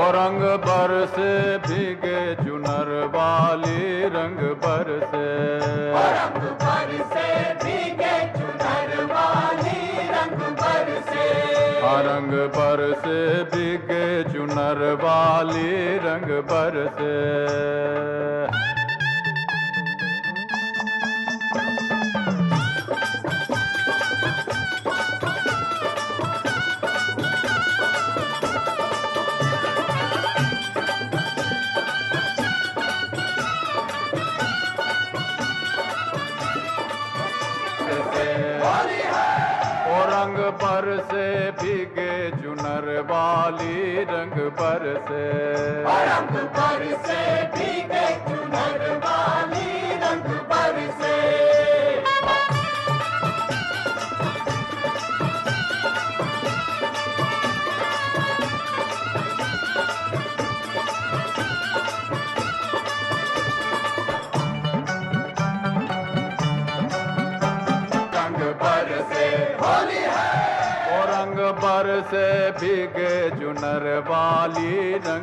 ओ रंग बरसे भीगे चुनर वाली रंग बरसे। रंग बरसे भीगे चुनर वाली रंग बरसे। से रंग बरसे भीगे चुनर वाली रंग बरसे। ओ पर से भीगे चुनर वाली रंग पर से। रंग पर से भीगे बरसे होली है। बरसे बिगे जुनर वाली रंग